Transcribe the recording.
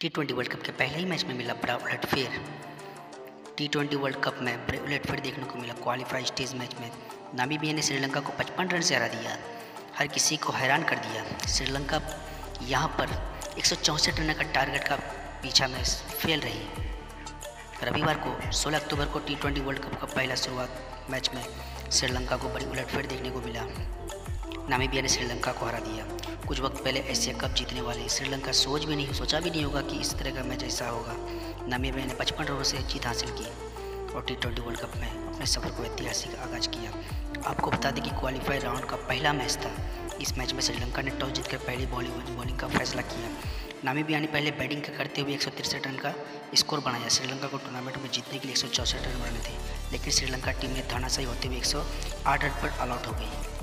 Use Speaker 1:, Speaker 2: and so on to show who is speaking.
Speaker 1: T twenty world cup के पहले ही match में मिला बड़ा उलटफेर टी ट्वेंटी वर्ल्ड कप में बड़े उलटफेर देखने को मिला क्वालिफाई स्टेज मैच में। नामीबिया ने श्रीलंका को 55 रन से हरा दिया। हर किसी को हैरान कर दिया। श्रीलंका यहाँ पर एक रन का टारगेट का पीछा में फेल रही। रविवार को 16 अक्टूबर को टी ट्वेंटी वर्ल्ड कप का पहला शुरुआत मैच में श्रीलंका को बड़ी उलटफेर देखने को मिला। नामीबिया ने श्रीलंका को हरा दिया। कुछ वक्त पहले एशिया कप जीतने वाले श्रीलंका सोच भी नहीं, सोचा भी नहीं होगा कि इस तरह का मैच ऐसा होगा। नामीबिया ने पचपन रनों से जीत हासिल की और टी ट्वेंटी वर्ल्ड कप में अपने सफ़र को ऐतिहासिक आगाज़ किया। आपको बता दें कि क्वालिफाई राउंड का पहला मैच था। इस मैच में श्रीलंका ने टॉस जीतकर पहली बॉलिंग बॉलिंग का फैसला किया। नामीबिया ने पहले बैटिंग करते हुए एक रन का स्कोर बनाया। श्रीलंका को टूर्नामेंट में जीतने के लिए एक सौ चौंसठ रन बनाने थे, लेकिन श्रीलंका टीम ने थानाशाही होते हुए एक सौ आठ रन पर आउट हो गई।